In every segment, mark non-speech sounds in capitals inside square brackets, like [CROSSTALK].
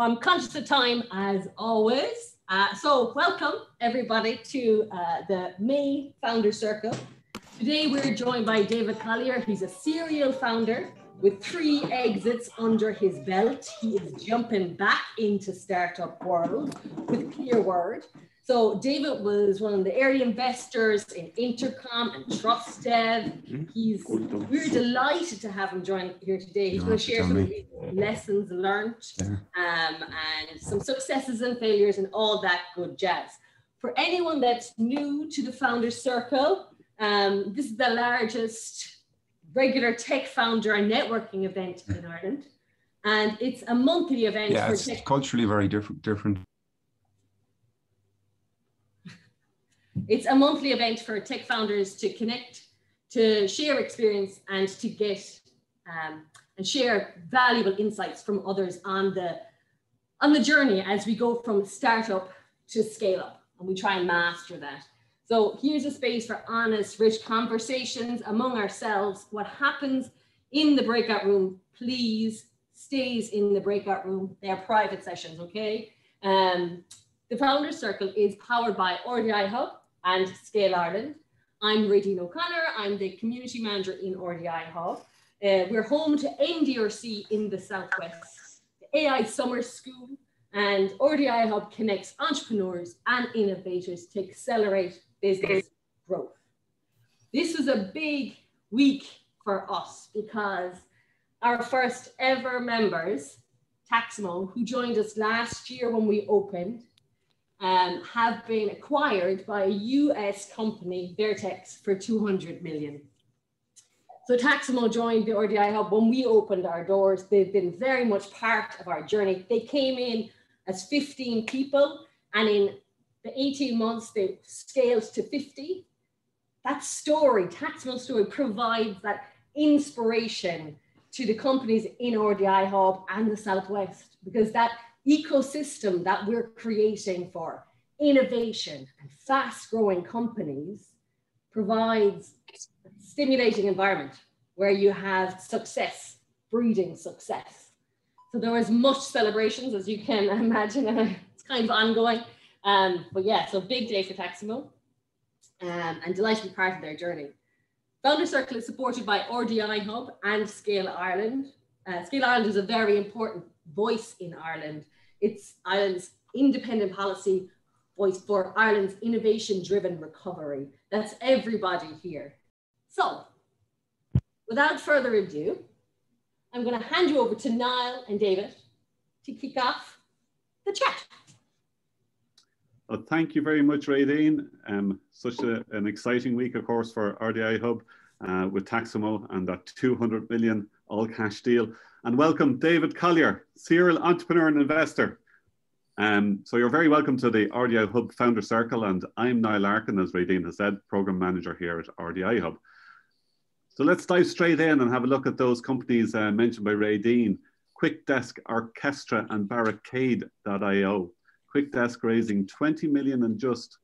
Well, I'm conscious of time as always. Uh, so welcome everybody to uh, the May Founder Circle. Today we're joined by David Coallier. He's a serial founder with three exits under his belt. He is jumping back into startup world with Clearword. So David was one of the early investors in Intercom and Trustev. Mm-hmm. He's we're delighted to have him join here today. He's going to share some of his lessons learned um, and some successes and failures and all that good jazz. For anyone that's new to the Founders Circle, um, this is the largest regular tech founder and networking event in Ireland. And it's a monthly event. Yeah, it's tech- culturally very different. different. It's a monthly event for tech founders to connect, to share experience, and to get um, and share valuable insights from others on the on the journey as we go from startup to scale up, and we try and master that. So here's a space for honest, rich conversations among ourselves. What happens in the breakout room, please stays in the breakout room. They are private sessions, okay? Um, the Founders Circle is powered by RDI Hub and Scale Ireland. I'm Radine O'Connor. I'm the community manager in RDI Hub. Uh, we're home to NDRC in the Southwest, the AI Summer School, and RDI Hub connects entrepreneurs and innovators to accelerate business growth. This was a big week for us because our first ever members, Taxamo, who joined us last year when we opened, um, have been acquired by a US company, Vertex, for 200 million. So Taxamo joined the RDI Hub when we opened our doors. They've been very much part of our journey. They came in as 15 people and in the 18 months they scaled to 50. That story, Taxamo story, provides that inspiration to the companies in RDI Hub and the Southwest because that ecosystem that we're creating for innovation and fast growing companies provides a stimulating environment where you have success breeding success. So there was much celebrations as you can [LAUGHS] imagine it's kind of ongoing. Um, but yeah, so big day for Taxamo um, and delighted to be part of their journey. Founder Circle is supported by RDI Hub and Scale Ireland. Uh, Scale Ireland is a very important voice in Ireland. It's Ireland's independent policy voice for Ireland's innovation driven recovery. That's everybody here. So, without further ado, I'm going to hand you over to Niall and David to kick off the chat. Well, thank you very much, Radine. Um, such a, an exciting week, of course, for RDI Hub uh, with Taxamo and that 200 million all cash deal. And welcome, David Coallier, serial entrepreneur and investor. Um, so you're very welcome to the RDI Hub Founder Circle. And I'm Niall Larkin, as Radine has said, program manager here at RDI Hub. So let's dive straight in and have a look at those companies uh, mentioned by Radine. Kwikdesk, Orchestra, and Barricade.io. Kwikdesk raising 20 million and just,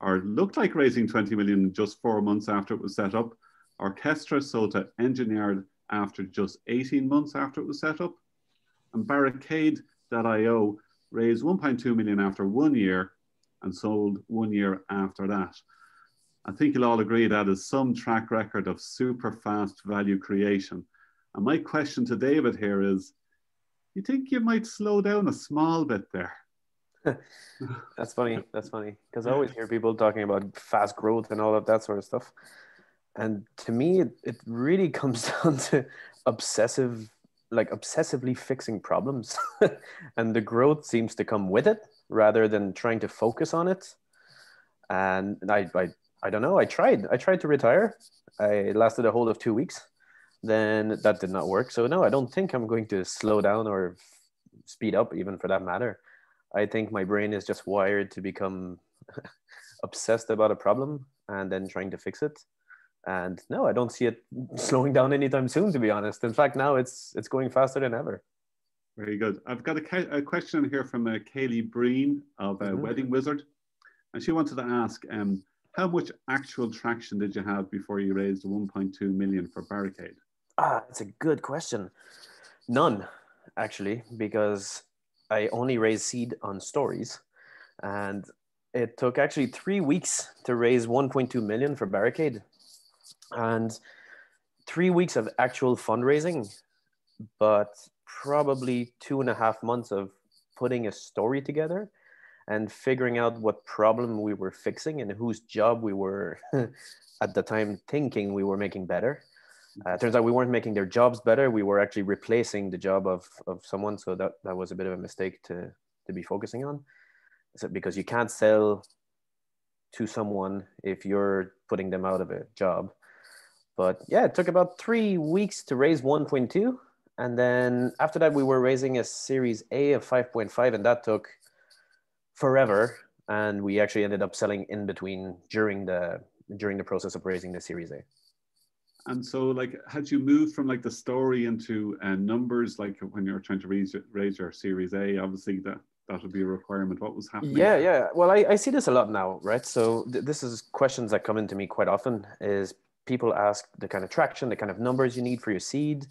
or looked like raising 20 million just four months after it was set up. Orchestra sold to Engine Yard after just 18 months after it was set up. And Barricade.io raised 1.2 million after one year and sold one year after that. I think you'll all agree that is some track record of super fast value creation. And my question to David here is, you think you might slow down a small bit there? [LAUGHS] That's funny. That's funny because I always hear people talking about fast growth and all of that sort of stuff. And to me, it, it really [LAUGHS] comes down to obsessive, like obsessively fixing problems. [LAUGHS] and the growth seems to come with it rather than trying to focus on it. And I, I, I don't know. I tried. I tried to retire. I lasted a whole of two weeks. Then that did not work. So no, I don't think I'm going to slow down or speed up, even for that matter. I think my brain is just wired to become [LAUGHS] obsessed about a problem and then trying to fix it. And no, I don't see it slowing down anytime soon, to be honest. In fact, now it's it's going faster than ever. Very good. I've got a, a question here from uh, Kaylee Breen of uh, mm-hmm. Wedding Wizard. And she wanted to ask, um, how much actual traction did you have before you raised 1.2 million for Barricade? Ah, it's a good question. None, actually, because I only raised seed on stories, and it took actually three weeks to raise 1.2 million for Barricade, and three weeks of actual fundraising, but probably two and a half months of putting a story together and figuring out what problem we were fixing and whose job we were [LAUGHS] at the time thinking we were making better. Uh, turns out we weren't making their jobs better. We were actually replacing the job of, of someone. So that, that was a bit of a mistake to, to be focusing on. So because you can't sell to someone if you're putting them out of a job. But yeah, it took about three weeks to raise 1.2. And then after that, we were raising a series A of 5.5, and that took forever. And we actually ended up selling in between during the during the process of raising the series A. And so, like, had you moved from like the story into uh, numbers, like when you're trying to raise raise your Series A? Obviously, that that would be a requirement. What was happening? Yeah, yeah. Well, I, I see this a lot now, right? So th- this is questions that come into me quite often. Is people ask the kind of traction, the kind of numbers you need for your seed,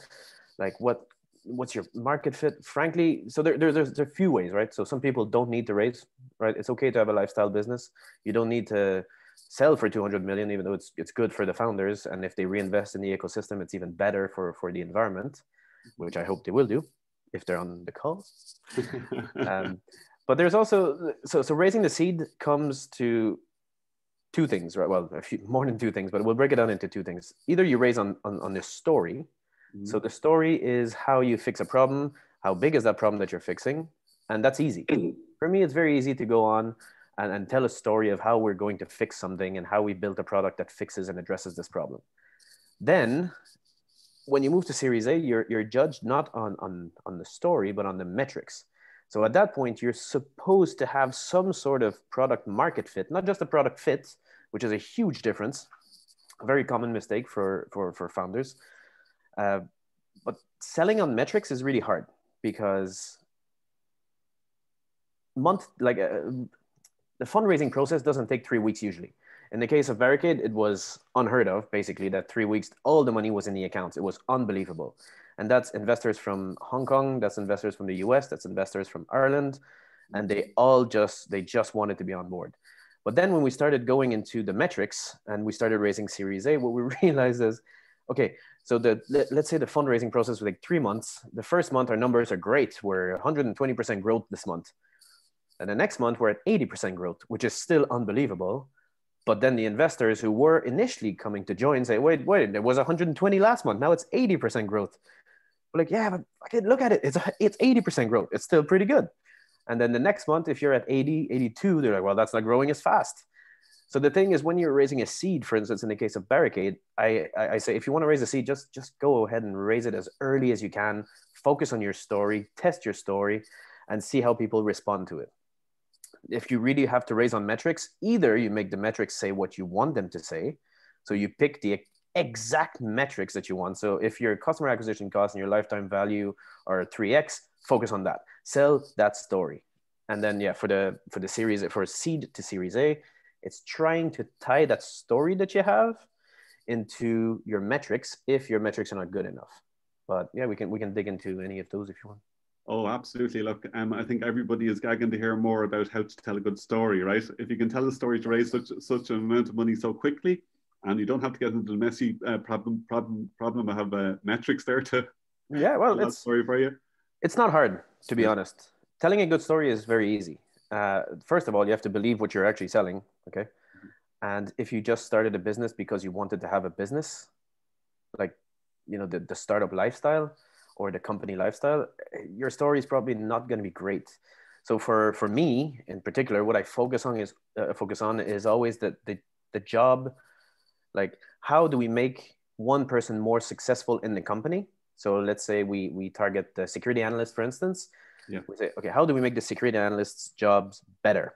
like what what's your market fit frankly so there, there, there's, there's a few ways right so some people don't need to raise right it's okay to have a lifestyle business you don't need to sell for 200 million even though it's, it's good for the founders and if they reinvest in the ecosystem it's even better for, for the environment which i hope they will do if they're on the call [LAUGHS] um, but there's also so so raising the seed comes to two things right well a few more than two things but we'll break it down into two things either you raise on on, on this story Mm-hmm. So the story is how you fix a problem, how big is that problem that you're fixing, and that's easy. [CLEARS THROAT] For me, it's very easy to go on and, and tell a story of how we're going to fix something and how we built a product that fixes and addresses this problem. Then when you move to Series A, you're, you're judged not on, on, on the story, but on the metrics. So at that point, you're supposed to have some sort of product market fit, not just a product fit, which is a huge difference, a very common mistake for, for, for founders. Uh, but selling on metrics is really hard because month like uh, the fundraising process doesn't take three weeks usually. In the case of Barricade, it was unheard of, basically, that three weeks, all the money was in the accounts. It was unbelievable. And that's investors from Hong Kong, that's investors from the US, that's investors from Ireland. And they all just, they just wanted to be on board. But then when we started going into the metrics and we started raising Series A, what we [LAUGHS] realized is, okay, so the let, us say the fundraising process was like three months. The first month our numbers are great. We're 120% growth this month. And the next month we're at 80% growth, which is still unbelievable. But then the investors who were initially coming to join say, wait, wait, there was 120 last month. Now it's 80% growth. We're like, yeah, but I can look at it. It's, it's 80% growth. It's still pretty good. And then the next month, if you're at 80, 82, they're like, well, that's not growing as fast. So the thing is, when you're raising a seed, for instance, in the case of Barricade, I, I say if you want to raise a seed, just just go ahead and raise it as early as you can. Focus on your story, test your story, and see how people respond to it. If you really have to raise on metrics, either you make the metrics say what you want them to say, so you pick the exact metrics that you want. So if your customer acquisition cost and your lifetime value are 3x, focus on that. Sell that story. And then yeah, for the for the series for seed to series A, it's trying to tie that story that you have into your metrics if your metrics are not good enough. But yeah, we can we can dig into any of those if you want. Oh, absolutely. Look, um, I think everybody is gagging to hear more about how to tell a good story, right? If you can tell a story to raise such such an amount of money so quickly, and you don't have to get into the messy uh, problem problem problem. I have uh, metrics there to yeah, well, it's story for you. It's not hard to be yeah. honest. Telling a good story is very easy uh, first of all, you have to believe what you're actually selling. Okay. And if you just started a business because you wanted to have a business, like, you know, the, the startup lifestyle or the company lifestyle, your story is probably not going to be great. So for, for me in particular, what I focus on is uh, focus on is always the, the, the job, like how do we make one person more successful in the company? So let's say we, we target the security analyst, for instance, yeah. we say, okay, how do we make the security analysts' jobs better?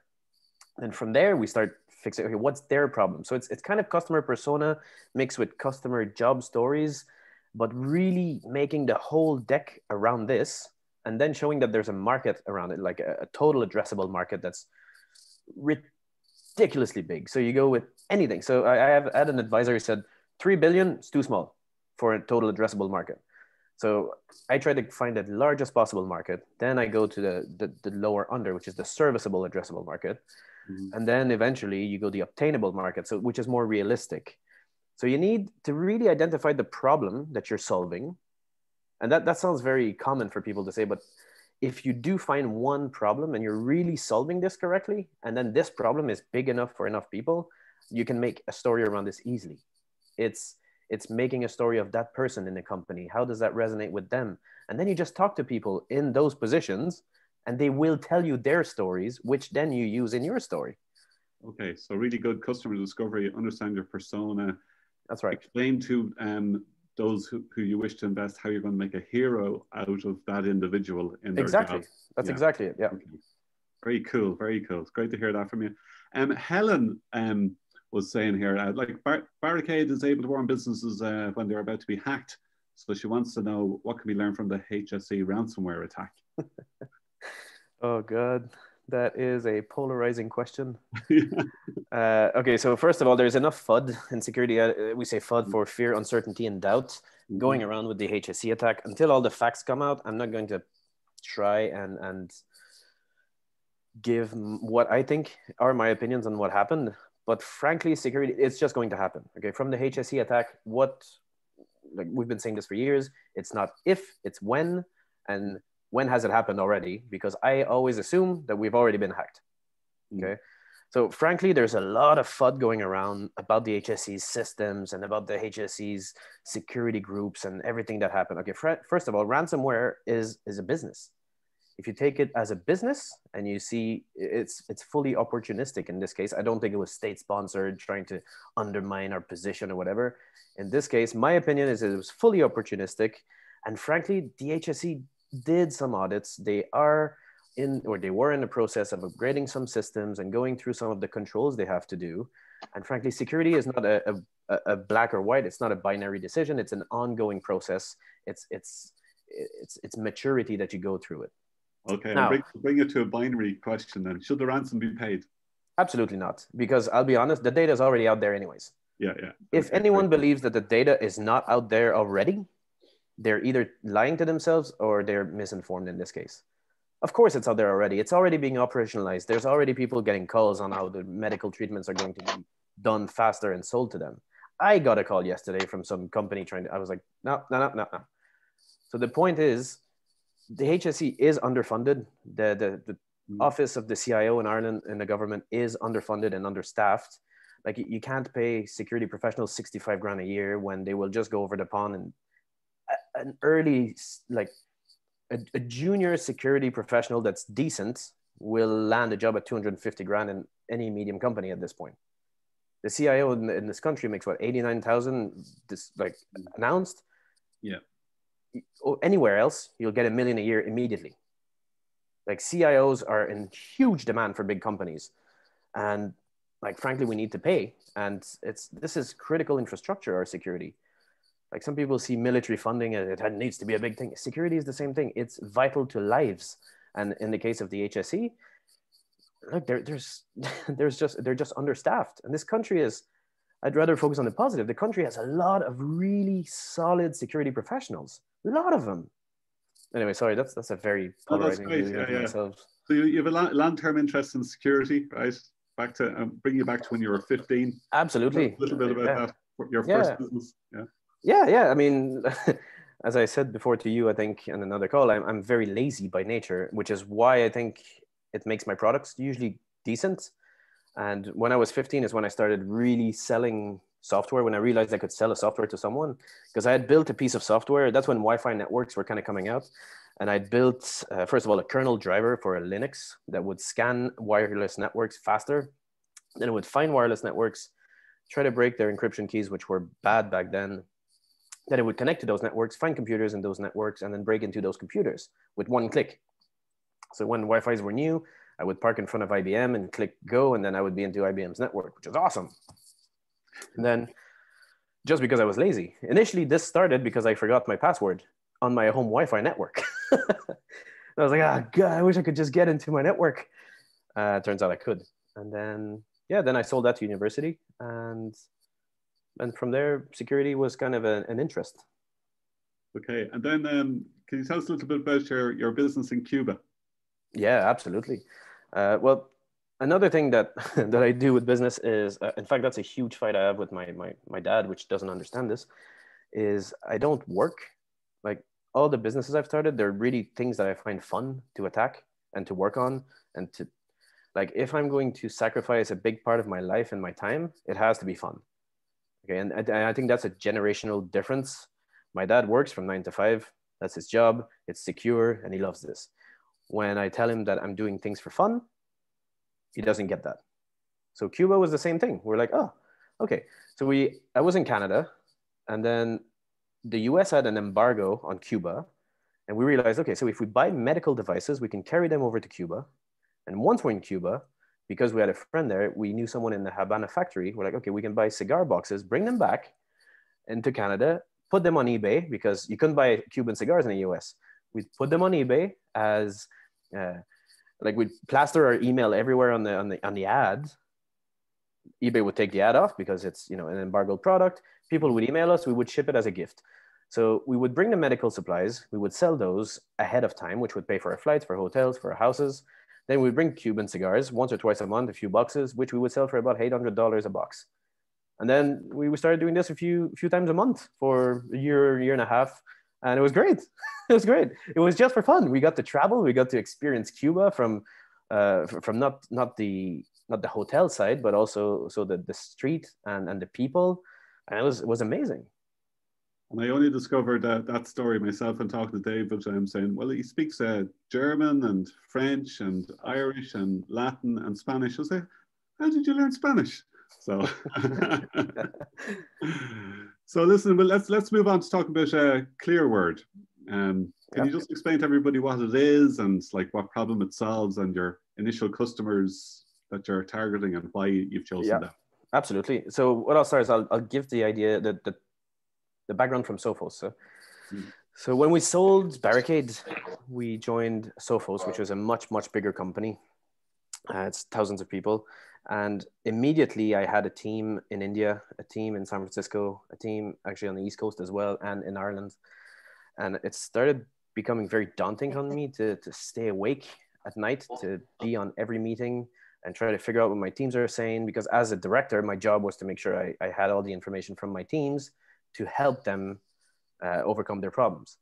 And from there, we start fixing, okay, what's their problem? So it's, it's kind of customer persona mixed with customer job stories, but really making the whole deck around this and then showing that there's a market around it, like a, a total addressable market that's ridiculously big. So you go with anything. So I, I have had an advisor who said, 3 billion is too small for a total addressable market. So I try to find the largest possible market. Then I go to the, the, the lower under, which is the serviceable addressable market. Mhm. And then eventually you go the obtainable market, so which is more realistic. So you need to really identify the problem that you're solving. And that, that sounds very common for people to say, but if you do find one problem and you're really solving this correctly, and then this problem is big enough for enough people, you can make a story around this easily. It's it's making a story of that person in the company. How does that resonate with them? And then you just talk to people in those positions, and they will tell you their stories, which then you use in your story. Okay, so really good customer discovery, understand your persona, That's right. explain to um, those who, who you wish to invest how you're going to make a hero out of that individual in their Exactly. job. That's Yeah. exactly it. Yeah. Okay. Very cool, very cool. It's great to hear that from you. Um, Helen um, was saying here, uh, like Bar- Barricade is able to warn businesses uh, when they're about to be hacked. So she wants to know what can we learn from the HSE ransomware attack. [LAUGHS] Oh God, that is a polarizing question. [LAUGHS] Uh, okay, so first of all, there's enough FUD in security. Uh, we say FUD for fear, uncertainty, and doubt going around with the HSE attack. Until all the facts come out, I'm not going to try and and give what I think are my opinions on what happened. But frankly, security, it's just going to happen. Okay, from the HSE attack, what like we've been saying this for years. It's not if, it's when, and when has it happened already? Because I always assume that we've already been hacked. Hmm. Okay. So frankly, there's a lot of FUD going around about the HSE's systems and about the HSE's security groups and everything that happened. Okay, fir- first of all, ransomware is is a business. If you take it as a business and you see it's it's fully opportunistic in this case, I don't think it was state sponsored trying to undermine our position or whatever. In this case, my opinion is it was fully opportunistic, and frankly, the HSE did some audits. They are in or they were in the process of upgrading some systems and going through some of the controls they have to do and frankly security is not a, a, a black or white it's not a binary decision it's an ongoing process it's it's it's it's maturity that you go through it Okay, Now- bring, bring it to a binary question then. Should the ransom be paid? absolutely not because i'll be honest the data is already out there anyways Yeah, yeah. if Okay, anyone believes that the data is not out there already they're either lying to themselves or they're misinformed in this case. Of course it's out there already. It's already being operationalized. There's already people getting calls on how the medical treatments are going to be done faster and sold to them. I got a call yesterday from some company trying to i was like no no no no no. So the point is the hse is underfunded. The the, the Mm. office of the cio in ireland in the government is underfunded and understaffed. Like you, can't pay security professionals 65 grand a year when they will just go over the pond and an early like a, a junior security professional that's decent will land a job at 250 grand in any medium company at this point. The cio in, in this country makes what 89000 this like announced? Yeah. or anywhere else you'll get a million a year immediately. Like cios are in huge demand for big companies. And like frankly we need to pay. And it's this is critical infrastructure our security like some people see military funding and it needs to be a big thing security is the same thing it's vital to lives and in the case of the hse look there, there's [LAUGHS] there's just they're just understaffed and this country is i'd rather focus on the positive the country has a lot of really solid security professionals a lot of them anyway sorry that's that's a very Oh, that's great. Yeah, yeah. So you, you have a long, long-term interest in security, right? Back to um, bring you back to when you were 15. absolutely A little bit about Yeah. that. Your Yeah. first business. Yeah. Yeah yeah i mean [LAUGHS] as i said before to you i think in another call I'm, I'm very lazy by nature which is why i think it makes my products usually decent. And when i was 15 is when i started really selling software when i realized i could sell a software to someone because i had built a piece of software. That's when wi-fi networks were kind of coming out. And i built uh, first of all a kernel driver for a linux that would scan wireless networks faster. Then it would find wireless networks try to break their encryption keys which were bad back then then it would connect to those networks, find computers in those networks, and then break into those computers with one click. So when Wi-Fi's were new, I would park in front of IBM and click go, and then I would be into IBM's network, which was awesome. And then just because I was lazy. Initially, this started because I forgot my password on my home Wi-Fi network. [LAUGHS] I was like, ah, God, I wish I could just get into my network. Uh, turns out I could. And then, yeah, then I sold that to university, and and from there, security was kind of a, an interest. Okay, and then um, can you tell us a little bit about your, your business in Cuba? Yeah, absolutely. Uh, well, another thing that [LAUGHS] that I do with business is, uh, in fact, that's a huge fight I have with my my my dad, which doesn't understand this. Is I don't work like all the businesses I've started. They're really things that I find fun to attack and to work on and to like if I'm going to sacrifice a big part of my life and my time, it has to be fun. Okay, and, and I think that's a generational difference. My dad works from nine to five. That's his job. It's secure, and he loves this. When I tell him that I'm doing things for fun, he doesn't get that. So Cuba was the same thing. We're like, oh, okay. So we, I was in Canada, and then the U.S. had an embargo on Cuba, and we realized, okay, so if we buy medical devices, we can carry them over to Cuba, and once we're in Cuba, because we had a friend there, we knew someone in the Habana factory. We're like, okay, we can buy cigar boxes, bring them back into Canada, put them on eBay because you couldn't buy Cuban cigars in the US. We'd put them on eBay as uh, like we'd plaster our email everywhere on the on the on the ad. eBay would take the ad off because it's you know an embargoed product. People would email us. We would ship it as a gift. So we would bring the medical supplies. We would sell those ahead of time, which would pay for our flights, for hotels, for our houses. Then we'd bring Cuban cigars once or twice a month, a few boxes, which we would sell for about eight hundred dollars a box. And then we started doing this a few few times a month for a year, year and a half, and it was great. [LAUGHS] it was great. It was just for fun. We got to travel. We got to experience Cuba from uh, from not not the not the hotel side, but also so the the street and and the people, and it was it was amazing. And I only discovered that, that story myself and talking to David. I'm saying, well, he speaks uh, German and French and Irish and Latin and Spanish. I say, how did you learn Spanish? So, [LAUGHS] so listen, well, let's let's move on to talk about uh, Clearword. Um, can you just explain to everybody what it is and like what problem it solves and your initial customers that you're targeting and why you've chosen yeah, that? Absolutely. So what I'll start is I'll, I'll give the idea that, that the background from Sophos. So, mm. so when we sold Barricade, we joined Sophos, which was a much much bigger company. Uh, it's thousands of people, and immediately I had a team in India, a team in San Francisco, a team actually on the East Coast as well, and in Ireland. And it started becoming very daunting on me to, to stay awake at night, to be on every meeting and try to figure out what my teams are saying. Because as a director, my job was to make sure I, I had all the information from my teams to help them uh, overcome their problems.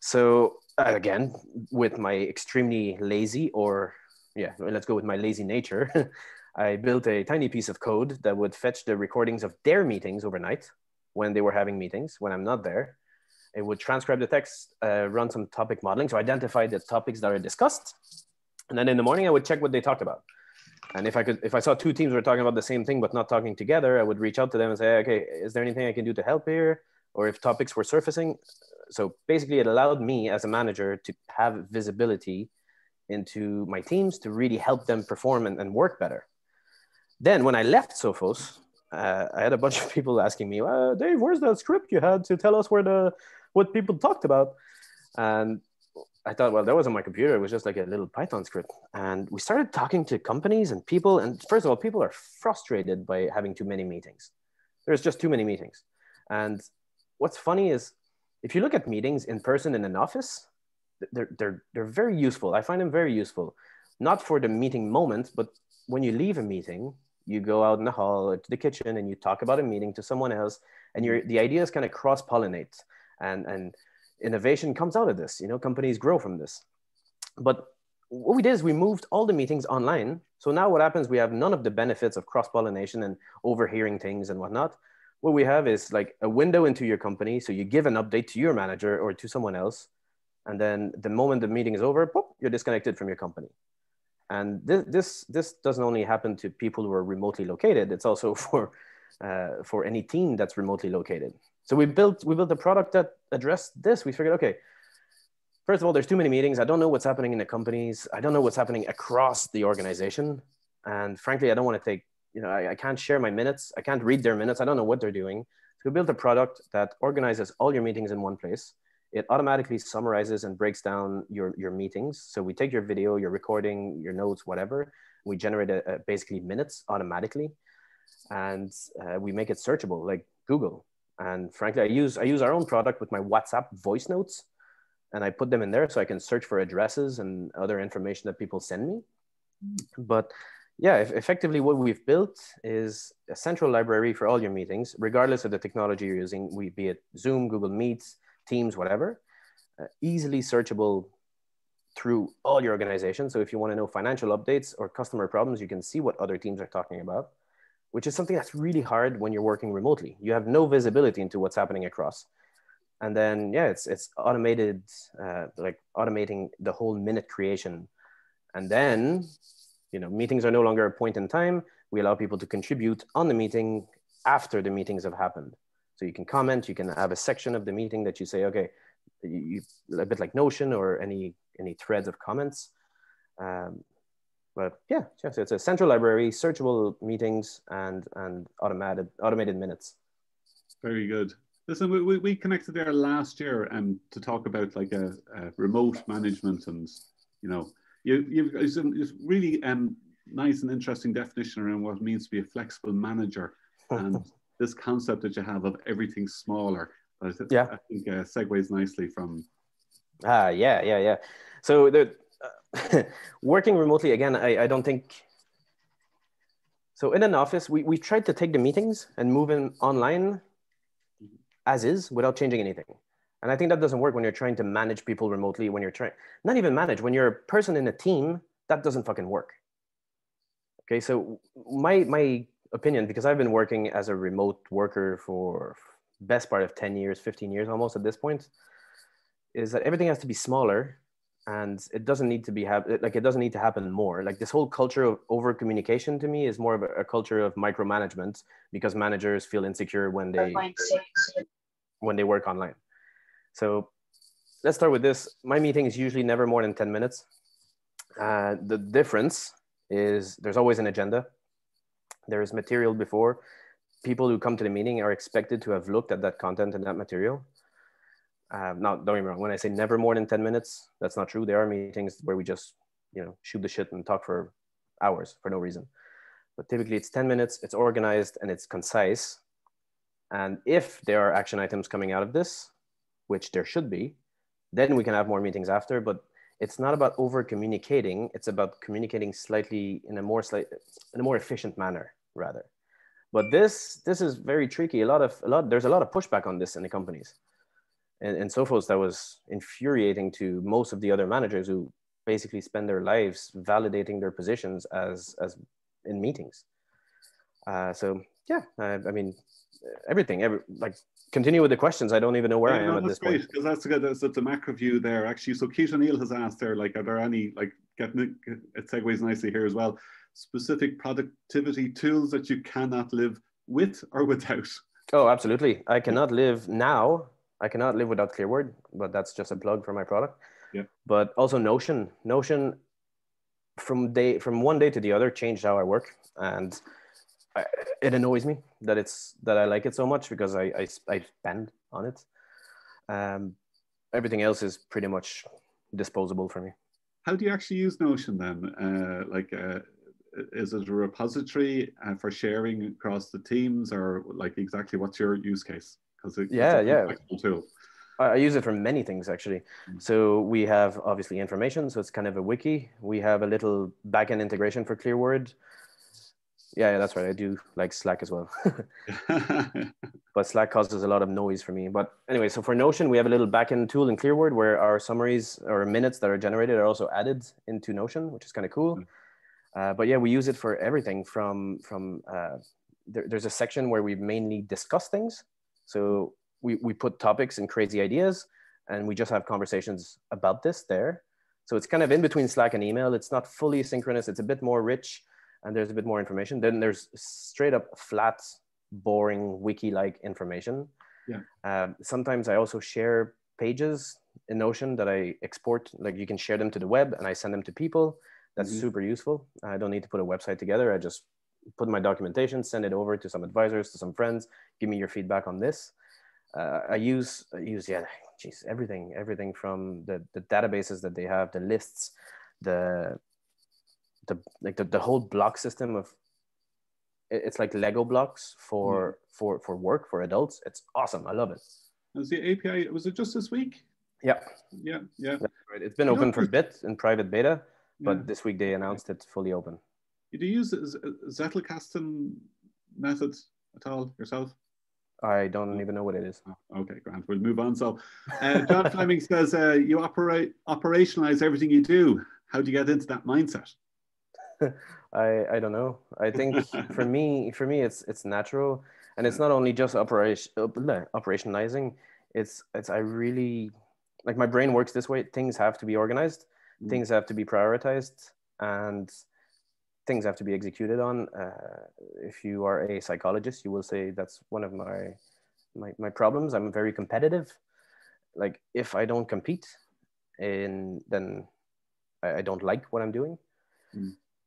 So uh, again, with my extremely lazy or yeah, let's go with my lazy nature, [LAUGHS] I built a tiny piece of code that would fetch the recordings of their meetings overnight when they were having meetings, when I'm not there. It would transcribe the text, uh, run some topic modeling, to identify the topics that are discussed. And then in the morning, I would check what they talked about. And if I could, if I saw two teams were talking about the same thing but not talking together, I would reach out to them and say, okay, is there anything I can do to help here? Or if topics were surfacing. So basically, it allowed me as a manager to have visibility into my teams to really help them perform and, and work better. Then when I left Sophos, uh, I had a bunch [LAUGHS] of people asking me, uh, Dave, where's that script you had to tell us where the what people talked about? And I thought, well, that was on my computer. It was just like a little Python script. And we started talking to companies and people. And first of all, people are frustrated by having too many meetings. There's just too many meetings. And what's funny is if you look at meetings in person in an office, they're, they're, they're very useful. I find them very useful, not for the meeting moment, but when you leave a meeting, you go out in the hall or to the kitchen and you talk about a meeting to someone else and your the ideas kind of cross pollinate and and innovation comes out of this you know companies grow from this. But what we did is we moved all the meetings online. So now what happens we have none of the benefits of cross pollination and overhearing things and whatnot. What we have is like a window into your company. So you give an update to your manager or to someone else. And then the moment the meeting is over you're disconnected from your company. And this, this, this doesn't only happen to people who are remotely located, it's also [LAUGHS] for, uh, for any team that's remotely located. So we built, we built a product that addressed this. We figured, okay, first of all, there's too many meetings. I don't know what's happening in the companies. I don't know what's happening across the organization. And frankly, I don't want to take, you know, I, I can't share my minutes. I can't read their minutes. I don't know what they're doing. So we built a product that organizes all your meetings in one place it automatically summarizes and breaks down your, your meetings. So we take your video, your recording, your notes, whatever. We generate a, a basically minutes automatically, and uh, we make it searchable like Google. And frankly, I use I use our own product with my WhatsApp voice notes, and I put them in there so I can search for addresses and other information that people send me. But yeah, effectively, what we've built is a central library for all your meetings, regardless of the technology you're using, we, be it Zoom, Google Meets, Teams, whatever, uh, easily searchable through all your organization. So if you want to know financial updates or customer problems, you can see what other teams are talking about, which is something that's really hard when you're working remotely. You have no visibility into what's happening across. And then, yeah, it's, it's automated, uh, like automating the whole minute creation. And then, you know, meetings are no longer a point in time. We allow people to contribute on the meeting after the meetings have happened. So you can comment, you can have a section of the meeting that you say, okay, you, a bit like Notion or any any threads of comments. Um, but yeah, so it's a central library, searchable meetings, and and automated automated minutes. Very good. Listen, we, we connected there last year um, to talk about like a, a remote management and you know you you've it's really um, nice and interesting definition around what it means to be a flexible manager [LAUGHS] and this concept that you have of everything smaller. I yeah, I think uh, segues nicely from. Ah, yeah, yeah, yeah. So the uh, [LAUGHS] working remotely again, I, I don't think. So in an office, we, we tried to take the meetings and move in online as is without changing anything. And I think that doesn't work when you're trying to manage people remotely, when you're trying, not even manage, when you're a person in a team, that doesn't fucking work. Okay, so my, my opinion, because I've been working as a remote worker for best part of 10 years, 15 years almost at this point, is that everything has to be smaller and it doesn't need to be hap- like it doesn't need to happen more. Like this whole culture of over communication to me is more of a, a, culture of micromanagement because managers feel insecure when they when they work online. So let's start with this. My meeting is usually never more than 10 minutes. Uh, the difference is there's always an agenda. There's material before. People who come to the meeting are expected to have looked at that content and that material um, now, don't get me wrong. When I say never more than 10 minutes, that's not true. There are meetings where we just, you know, shoot the shit and talk for hours for no reason. But typically it's 10 minutes, it's organized and it's concise. And if there are action items coming out of this, which there should be, then we can have more meetings after. But it's not about over communicating. It's about communicating slightly in a more slight, in a more efficient manner, rather. But this this is very tricky. A lot of a lot there's a lot of pushback on this in the companies and, and forth. that was infuriating to most of the other managers who basically spend their lives validating their positions as as in meetings. Uh, so yeah, I, I, mean everything. Every like continue with the questions. I don't even know where yeah, I am no, at this great, point. Because that's good. That's, that's a macro view there actually. So Keith O'Neill has asked there, like, are there any like getting it, it segues nicely here as well. Specific productivity tools that you cannot live with or without. Oh, absolutely. I cannot live now I cannot live without Clearword, but that's just a plug for my product. Yeah. But also Notion. Notion from day from one day to the other changed how I work, and I, it annoys me that it's that I like it so much because I I, I spend on it. Um, everything else is pretty much disposable for me. How do you actually use Notion then? Uh, like, uh, is it a repository uh, for sharing across the teams, or like exactly what's your use case? Because it, yeah, yeah. Tool. I use it for many things actually. Mm. So we have obviously information, so it's kind of a wiki. We have a little backend integration for Clearword. Yeah, yeah, that's right. I do like Slack as well. [LAUGHS] but Slack causes a lot of noise for me. But anyway, so for Notion, we have a little backend tool in Clearword where our summaries or minutes that are generated are also added into Notion, which is kind of cool. Mm. Uh, but yeah, we use it for everything from from uh, there, there's a section where we mainly discuss things so we, we put topics and crazy ideas and we just have conversations about this there. So it's kind of in between Slack and email. It's not fully synchronous. It's a bit more rich and there's a bit more information. Then there's straight up flat, boring wiki-like information. Yeah. Um, sometimes I also share pages in Notion that I export, like you can share them to the web and I send them to people. That's mm-hmm. super useful. I don't need to put a website together. I just put my documentation, send it over to some advisors, to some friends, give me your feedback on this. Uh, I use, I use, yeah, geez, everything, everything from the, the databases that they have, the lists, the, the, like the, the whole block system of it's like Lego blocks for for for work for adults. It's awesome. I love it. Was the API, was it just this week? Yeah, Yeah, yeah. right. It's been You know, open for a bit in private beta, but yeah. this week they announced it's fully open. Do you use Zettelkasten method at all yourself? I don't even know what it is. Oh, Okay, Grant. We'll move on. So, uh, John [LAUGHS] Fleming says uh, you operate operationalize everything you do. How do you get into that mindset? [LAUGHS] I I don't know. I think [LAUGHS] for me for me it's it's natural, and it's not only just operation operationalizing. It's it's I really like my brain works this way. Things have to be organized. Mm. Things have to be prioritized, and things have to be executed on. Uh, if you are a psychologist, you will say that's one of my my my problems. I'm very competitive. Like if I don't compete, and then I, I don't like what I'm doing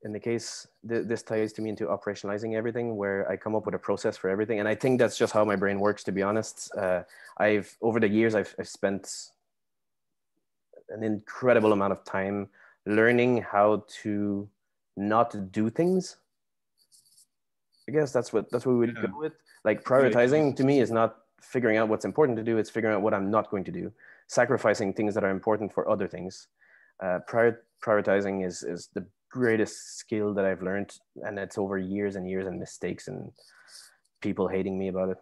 in the case th- this ties to me into operationalizing everything where i come up with a process for everything and i think that's just how my brain works to be honest uh, i've over the years I've, I've spent an incredible amount of time learning how to not to do things i guess that's what that's what we would Yeah. go with like prioritizing to me is not figuring out what's important to do it's figuring out what i'm not going to do sacrificing things that are important for other things uh, prior, prioritizing is is the greatest skill that I've learned, and it's over years and years and mistakes and people hating me about it.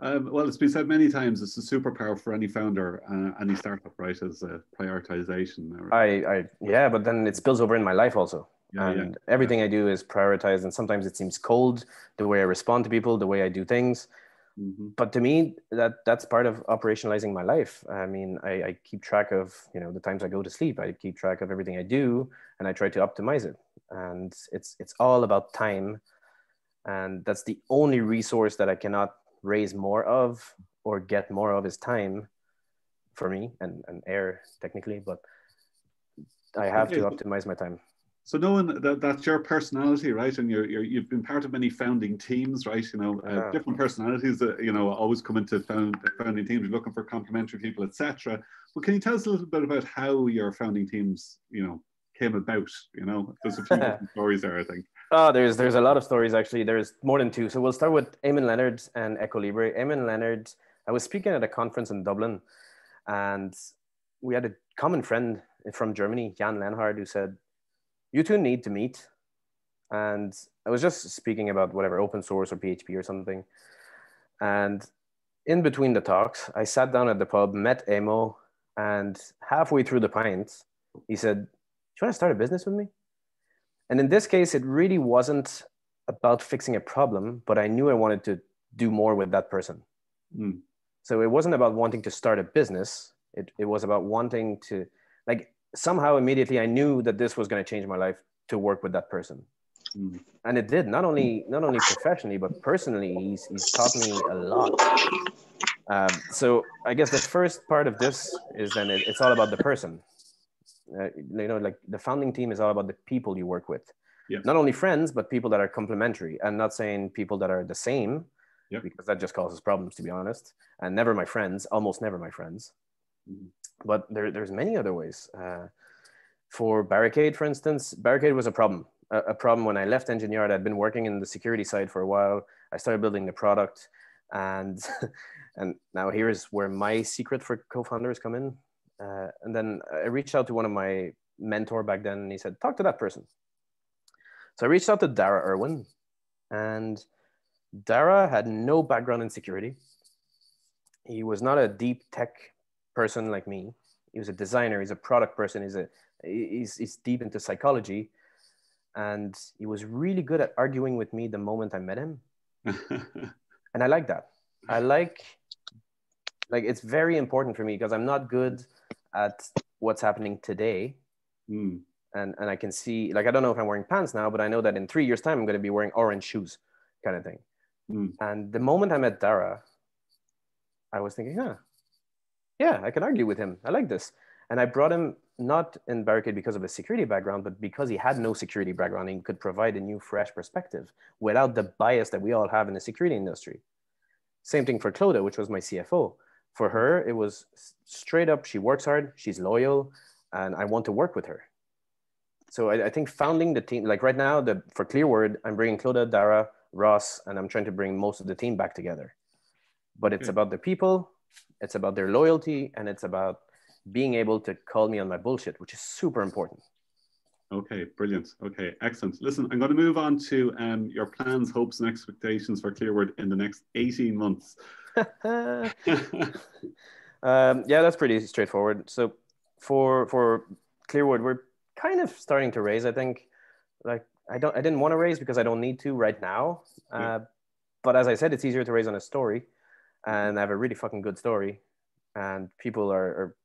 Um, well, it's been said many times. It's a superpower for any founder, uh, any startup, right? As a prioritization. I, I, yeah, but then it spills over in my life also. Yeah, yeah. and everything I do is prioritized, and sometimes it seems cold the way I respond to people, the way I do things. Mhm. But to me, that that's part of operationalizing my life. I mean, I, I keep track of you know the times I go to sleep. I keep track of everything I do, and I try to optimize it. And it's it's all about time, and that's the only resource that I cannot raise more of or get more of is time for me and, and air technically but i have to optimize my time So knowing that that's your personality, right, and you're, you're you've been part of many founding teams, right? You know, uh, different personalities that you know always come into found, founding teams, looking for complementary people, etc. But can you tell us a little bit about how your founding teams, you know, came about? You know, there's a few [LAUGHS] different stories there, I think. Oh, there's there's a lot of stories actually. There's more than two. So we'll start with Eamon Leonard and Echo Libre. Eamon Leonard, I was speaking at a conference in Dublin, and we had a common friend from Germany, Jan Lenhard, who said, "You two need to meet." And I was just speaking about whatever open source or PHP or something, and in between the talks, I sat down at the pub, met Emo, and halfway through the pint, he said, "Do you want to start a business with me?" And in this case, it really wasn't about fixing a problem, but I knew I wanted to do more with that person. Mm. So it wasn't about wanting to start a business. It, it was about wanting to, like, somehow immediately I knew that this was going to change my life to work with that person. Mm. And it did, not only, not only professionally, but personally, he's, he's taught me a lot. Um, so I guess the first part of this is then it, it's all about the person. Uh, you know, like the founding team is all about the people you work with. Yeah. Not only friends, but people that are complementary. and not saying people that are the same, Yeah. because that just causes problems, to be honest. And never my friends, almost never my friends. Mhm. But there, there's many other ways. Uh, for Barricade, for instance, Barricade was a problem. A, a problem when I left Engine Yard. I'd been working in the security side for a while. I started building the product, and [LAUGHS] and now here's where my secret for co-founders come in. Uh, and then I reached out to one of my mentor back then, and he said, "Talk to that person." So I reached out to Dara Irwin, and Dara had no background in security. He was not a deep tech person like me. He was a designer. He's a product person. He's a he's, he's deep into psychology, and he was really good at arguing with me the moment I met him. [LAUGHS] And I like that. I like like it's very important for me because I'm not good at what's happening today Mm. and and I can see like I don't know if I'm wearing pants now, but I know that in three years' time I'm going to be wearing orange shoes, kind of thing. Mm. And the moment I met Dara, I was thinking, yeah, yeah, I can argue with him. I like this, and I brought him not in Barricade because of his security background, but because he had no security background and could provide a new, fresh perspective without the bias that we all have in the security industry. Same thing for Clodagh, which was my CFO. For her, it was straight up. She works hard. She's loyal and I want to work with her. so I, I, think founding the team, like right now, the for Clearword, I'm bringing Clodagh, Dara, Ross, and I'm trying to bring most of the team back together. But it's okay. about the people, it's about their loyalty, and it's about being able to call me on my bullshit, which is super important. Okay, brilliant. Okay, excellent. Listen, I'm going to move on to um, your plans, hopes, and expectations for Clearword in the next 18 months. [LAUGHS] [LAUGHS] um, yeah, that's pretty straightforward. So for for Clearword, we're kind of starting to raise. I think, like I don't, I didn't want to raise because I don't need to right now. Uh, yeah. But as I said, it's easier to raise on a story, and I have a really fucking good story, and people are, are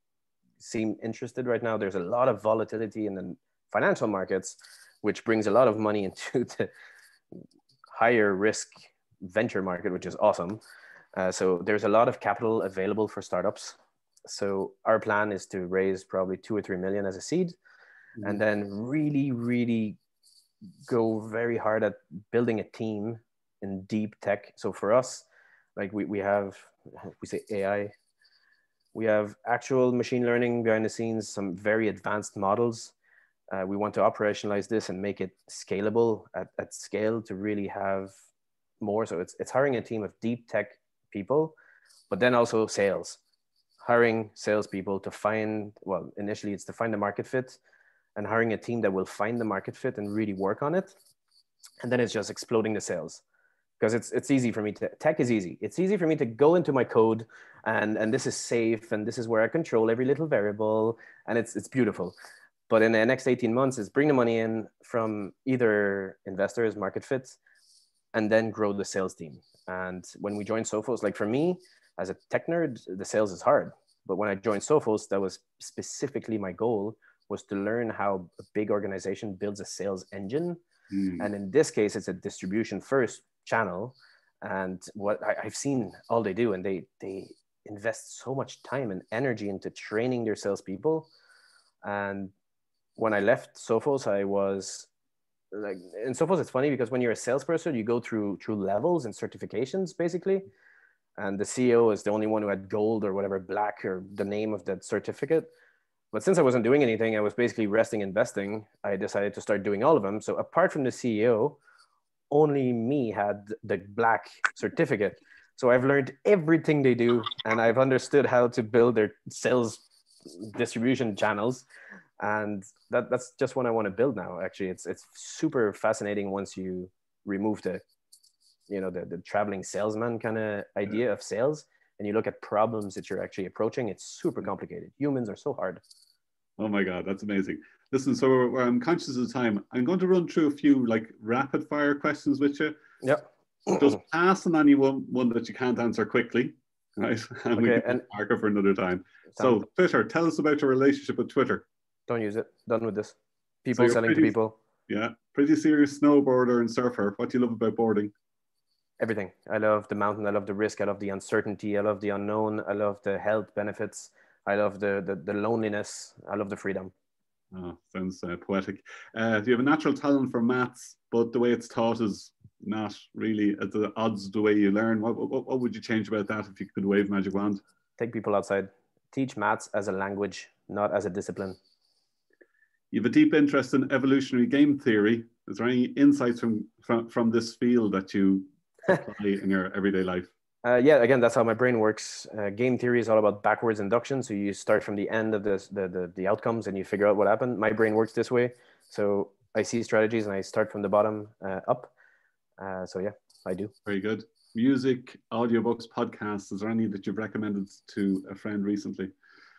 seem interested right now. There's a lot of volatility in the financial markets, which brings a lot of money [LAUGHS] into the higher risk venture market, which is awesome. Uh, so there's a lot of capital available for startups. So our plan is to raise probably two or three million as a seed, mm-hmm. and then really, really go very hard at building a team in deep tech. So for us, like we, we have, we say AI, we have actual machine learning behind the scenes, some very advanced models. Uh, we want to operationalize this and make it scalable at, at scale to really have more. So it's, it's hiring a team of deep tech people, but then also sales, hiring salespeople to find, well, initially it's to find the market fit and hiring a team that will find the market fit and really work on it. And then it's just exploding the sales because it's it's easy for me to tech is easy. It's easy for me to go into my code and and this is safe and this is where I control every little variable and it's it's beautiful. But in the next 18 months is bring the money in from either investors, market fits, and then grow the sales team. And when we joined Sophos, like for me as a tech nerd, the sales is hard. But when I joined Sophos, that was specifically my goal was to learn how a big organization builds a sales engine. Mm. And in this case, it's a distribution first channel. And what I, have seen all they do, and they they invest so much time and energy into training their salespeople. And when I left Sophos, I was like in Sophos, it's funny because when you're a salesperson, you go through through levels and certifications basically. And the CEO is the only one who had gold or whatever, black or the name of that certificate. But since I wasn't doing anything, I was basically resting investing. I decided to start doing all of them. So apart from the CEO, only me had the black certificate. So I've learned everything they do and I've understood how to build their sales distribution channels. And that, that's just what I want to build now. Actually, it's it's super fascinating once you remove the, you know, the, the traveling salesman kind of idea of sales and you look at problems that you're actually approaching, it's super complicated. Humans are so hard. Oh my God, that's amazing. Listen, so I'm conscious of the time. I'm going to run through a few like rapid fire questions with you. Yep. Just pass on any one, one that you can't answer quickly, right? [LAUGHS] And okay, we can and marker for another time. So Twitter, tell us about your relationship with Twitter. Don't use it. Done with this. People so selling pretty, to people. Yeah, pretty serious snowboarder and surfer. What do you love about boarding? everything. I love the mountain. I love the risk. I love the uncertainty. I love the unknown. I love the health benefits. I love the the, the loneliness. I love the freedom. Oh, sounds uh, poetic. Uh, you have a natural talent for maths, but the way it's taught is not really at the odds the way you learn. What, what, what would you change about that if you could wave magic wand? Take people outside. Teach maths as a language, not as a discipline. You have a deep interest in evolutionary game theory. Is there any insights from, from, from this field that you [LAUGHS] apply in your everyday life? Uh, yeah, again, that's how my brain works. Uh, game theory is all about backwards induction. So you start from the end of this, the, the, the outcomes and you figure out what happened. My brain works this way. So I see strategies and I start from the bottom uh, up. Uh, so yeah, I do. Very good. Music, audiobooks, podcasts. Is there any that you've recommended to a friend recently?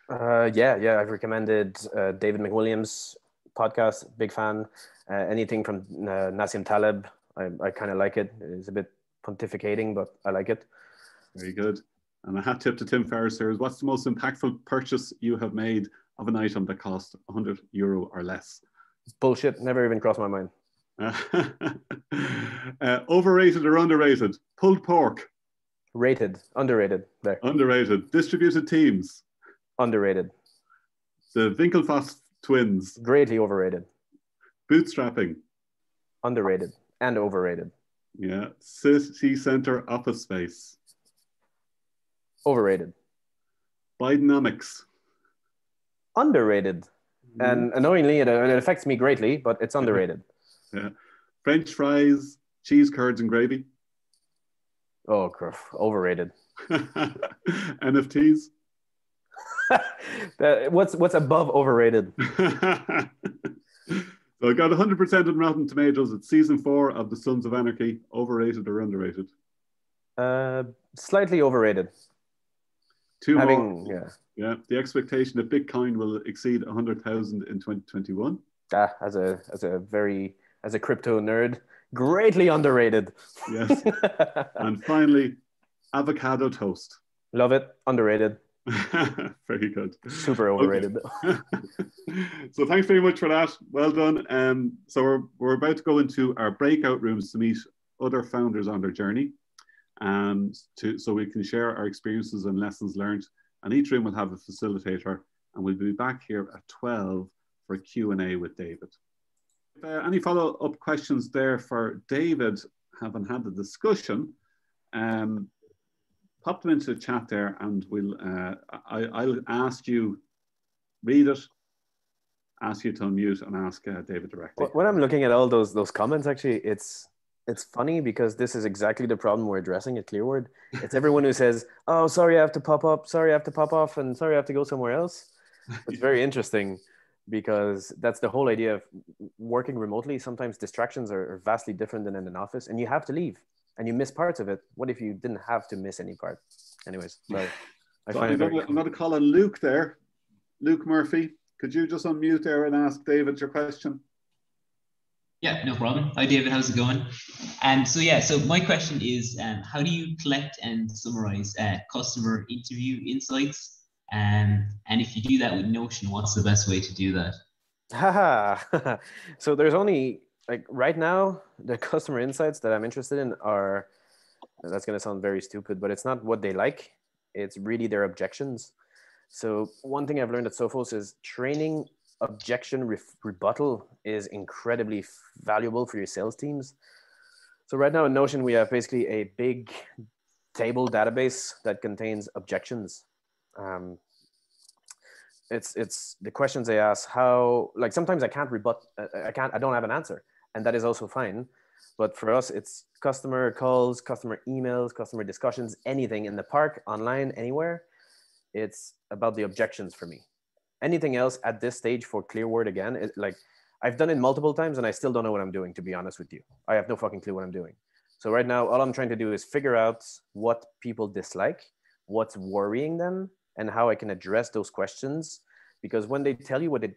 Uh, yeah, yeah. I've recommended uh, David McWilliams podcast. Big fan. anything from Nassim Taleb. I, I kind of like it. It's a bit pontificating, but I like it. Very good. And a hat tip to Tim Ferriss here is what's the most impactful purchase you have made of an item that cost 100 euro or less? Bullshit. Never even crossed my mind. [LAUGHS] uh, overrated or underrated? Pulled pork. Rated. Underrated. There. Underrated. Distributed teams. Underrated. The Winklevoss twins. Greatly overrated. Bootstrapping. Underrated and overrated. Yeah. City center office space. Overrated. Bidenomics. Underrated. And annoyingly, it, it affects me greatly, but it's underrated. [LAUGHS] Yeah. French fries, cheese curds, and gravy. Oh, crap. overrated. [LAUGHS] NFTs. [LAUGHS] What's what's above overrated? so I got 100% on Rotten Tomatoes. It's season four of The Sons of Anarchy. Overrated or underrated? Uh, slightly overrated. Two Having more. yeah, Yeah. The expectation that Bitcoin will exceed 100,000 in 2021. ah, as a as a very as a crypto nerd, greatly underrated. Yes. [LAUGHS] and finally, avocado toast. Love it. Underrated. [LAUGHS] Very good. Super overrated. [LAUGHS] so thanks very much for that. Well done. Um, so we're, we're about to go into our breakout rooms to meet other founders on their journey, and to so we can share our experiences and lessons learned. And each room will have a facilitator, and we'll be back here at twelve for Q and A with David. Uh, any follow up questions there for David? Having had the discussion, um, pop them into the chat there and we'll uh, I, I'll ask you read it ask you to unmute and ask uh, David directly When I'm looking at all those those comments, actually, it's it's funny because this is exactly the problem we're addressing at Clearword. It's everyone who says, "Oh, sorry, I have to pop up. Sorry, I have to pop off, and sorry, I have to go somewhere else." [LAUGHS] It's very interesting because that's the whole idea of working remotely. Sometimes distractions are, are vastly different than in an office, and you have to leave, and you miss parts of it. What if you didn't have to miss any part? Anyways, so [LAUGHS] I So find I'm it very going, to, I'm going to call on Luke there Luke Murphy could you just unmute there and ask David your question Yeah, no problem. Hi, David. How's it going? And so, yeah, so my question is um, how do you collect and summarize uh, customer interview insights? Um, and if you do that with Notion, what's the best way to do that? [LAUGHS] So there's only like right now the [LAUGHS] customer insights that I'm interested in are that's going to sound very stupid, but it's not what they like. It's really their objections. So one thing I've learned at Sophos is training objection rebuttal is incredibly f- valuable for your sales teams. So right now in Notion we have basically a big table database that contains objections. Um, it's it's the questions they ask how like sometimes i can't rebut i can't i don't have an answer and that is also fine but for us it's customer calls customer emails customer discussions anything in the park online anywhere it's about the objections for me anything else at this stage for clearword again it, like i've done it multiple times and i still don't know what i'm doing to be honest with you i have no fucking clue what i'm doing so right now all i'm trying to do is figure out what people dislike what's worrying them and how I can address those questions. Because when they tell you what it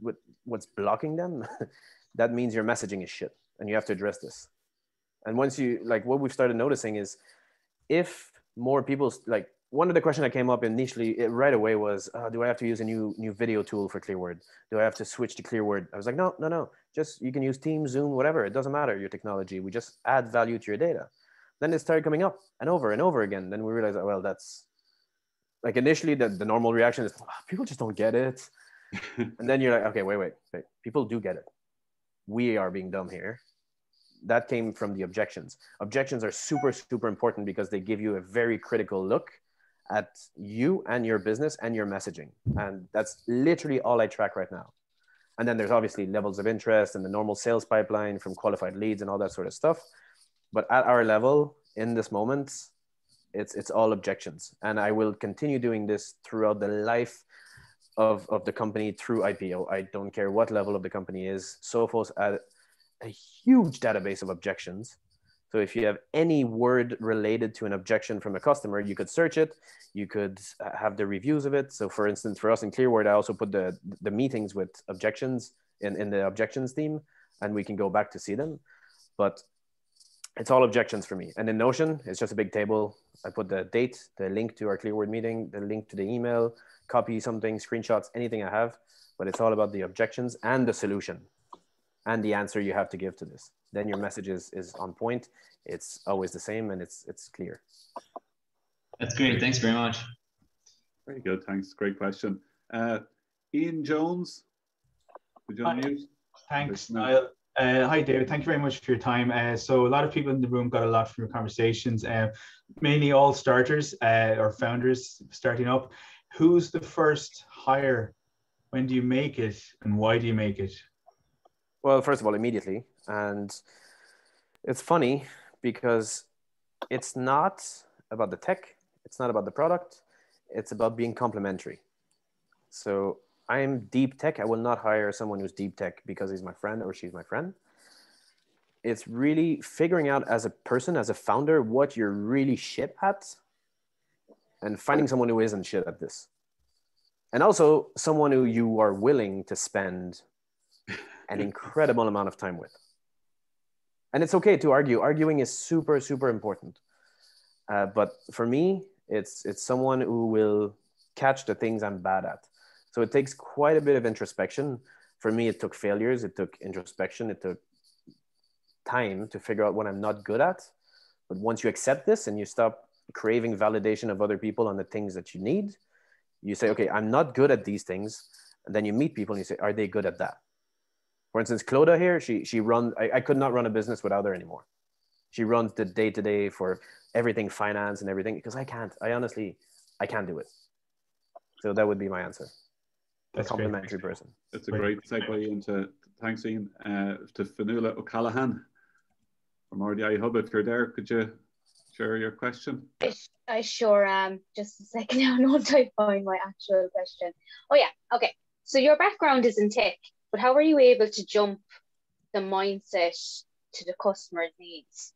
what what's blocking them, [LAUGHS] that means your messaging is shit, and you have to address this. And once you like, what we've started noticing is, if more people like one of the questions that came up initially it, right away was, uh, do I have to use a new new video tool for Clearword? Do I have to switch to Clearword? I was like, no, no, no. Just you can use Teams, Zoom, whatever. It doesn't matter your technology. We just add value to your data. Then it started coming up and over and over again. Then we realized, oh, well, that's like initially the, the normal reaction is "Ah, people just don't get it [LAUGHS] and then you're like okay wait wait wait people do get it we are being dumb here that came from the objections objections are super super important because they give you a very critical look at you and your business and your messaging. And that's literally all i track right now. And then there's obviously levels of interest and the normal sales pipeline from qualified leads and all that sort of stuff. But at our level in this moment it's it's all objections. And i will continue doing this throughout the life of, of the company through ipo i don't care what level of the company is. Sophos had a huge database of objections so if you have any word related to an objection from a customer you could search it you could uh, have the reviews of it so for instance for us in clearword i also put the the meetings with objections in, in the objections team and we can go back to see them but it's all objections for me. And in Notion, it's just a big table. I put the date, the link to our Clearword meeting, the link to the email, copy something, screenshots, anything I have. But it's all about the objections and the solution and the answer you have to give to this. Then your message is, is on point. It's always the same and it's it's clear. That's great. Thanks very much. Very good. Thanks. Great question. Uh, Ian Jones, would you Hi. unmute? Thanks, Niall. Uh, hi, David. Thank you very much for your time. Uh, so, a lot of people in the room got a lot from your conversations, uh, mainly all starters uh, or founders starting up. Who's the first hire when do you make it and why do you make it? Well, first of all, immediately. And it's funny because it's not about the tech, it's not about the product, it's about being complementary. So I'm deep tech. I will not hire someone who's deep tech because he's my friend or she's my friend. It's really figuring out as a person, as a founder, what you're really shit at and finding someone who isn't shit at this. And also someone who you are willing to spend an [LAUGHS] incredible amount of time with. And it's okay to argue. Arguing is super, super important. Uh, but for me, it's it's someone who will catch the things I'm bad at. So it takes quite a bit of introspection. For me, it took failures, it took introspection, it took time to figure out what I'm not good at. But once you accept this and you stop craving validation of other people on the things that you need, you say, okay, I'm not good at these things. And then you meet people and you say, are they good at that? For instance, Clodagh here, she, she run, I, I could not run a business without her anymore. She runs the day to day for everything finance and everything because I can't, I honestly, I can't do it. So that would be my answer. That's a complimentary person. It's a great segue into, thanks Ian, uh, to Fionnuala O'Callaghan from RDI Hub. If you're there, could you share your question? I sure am. Just a second now, [LAUGHS] not I find my actual question. Oh yeah, okay. So your background is in tech, but how are you able to jump the mindset to the customer's needs?